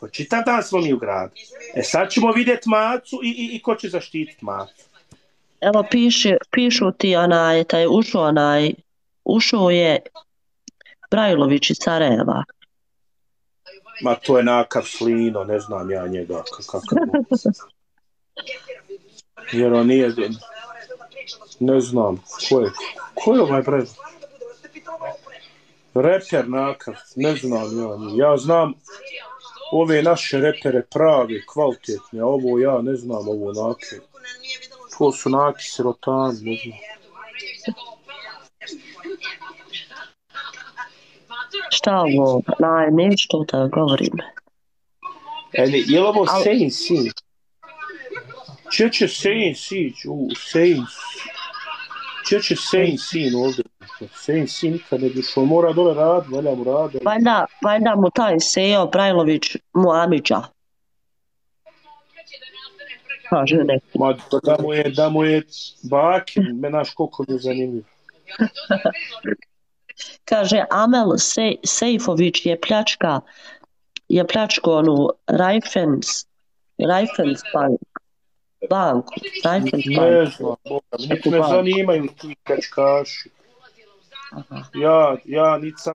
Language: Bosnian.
Po čitav dan smo mi u gradu. E sad ćemo vidjeti macu i, i, i ko će zaštititi macu. Evo piše, pišu ti onaj, taj ušao onaj, ušao je Brajlović iz Sarajeva. Ma to je nakav slino, ne znam ja njega kakav. Jer on nije, ne znam, ko je, ko je ovaj bre? Reper nakav, ne znam ja, ja znam ove naše repere prave, kvalitetne, a ovo ja ne znam ovo nake. To su naki sirotani, ne znam. Šta ovo? Naj, nešto da govorim. Ne, je li ovo Al- Saint Sin? Če će Saint sić u Saint? Če će Saint Sin ovdje? Saint Sin nikad ne bi šao, mora dole rad, valja mu rad. Valjda, valjda mu taj Sejo Brajlović mu Amića. Kaže neko. Ma da, da mu je, da mu je baki, me naš koliko mi je zanimljiv. Kaže Amel Se, Sejfović je pljačka je pljačko onu Raiffens Raiffens bank banku Raiffens Ne bank znam, boga, me zanimaju ti kačkaši. Aha. Ja, ja sam